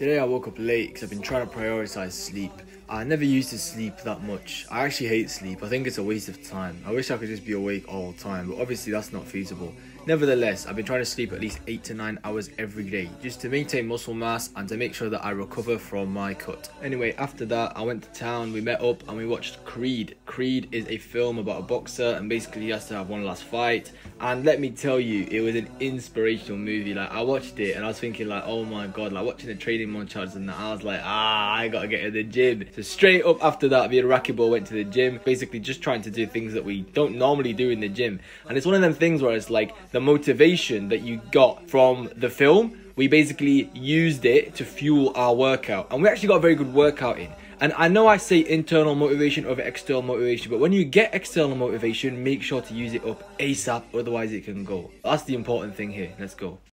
Today I woke up late because I've been trying to prioritize sleep. I never used to sleep that much. I actually hate sleep. I think it's a waste of time. I wish I could just be awake all the time, but obviously that's not feasible. Nevertheless, I've been trying to sleep at least 8 to 9 hours every day, just to maintain muscle mass and to make sure that I recover from my cut. Anyway, after that, I went to town, we met up and we watched Creed. Creed is a film about a boxer and basically he has to have one last fight. And let me tell you, it was an inspirational movie. Like, I watched it and I was thinking like, oh my god, like watching the training montage and I was like, ah, I gotta get to the gym. So straight up after that, me and Rakibo went to the gym, basically just trying to do things that we don't normally do in the gym. And it's one of them things where it's like, the motivation that you got from the film, we basically used it to fuel our workout. And we actually got a very good workout in. And I know I say internal motivation over external motivation, but when you get external motivation, make sure to use it up ASAP, otherwise it can go. That's the important thing here. Let's go.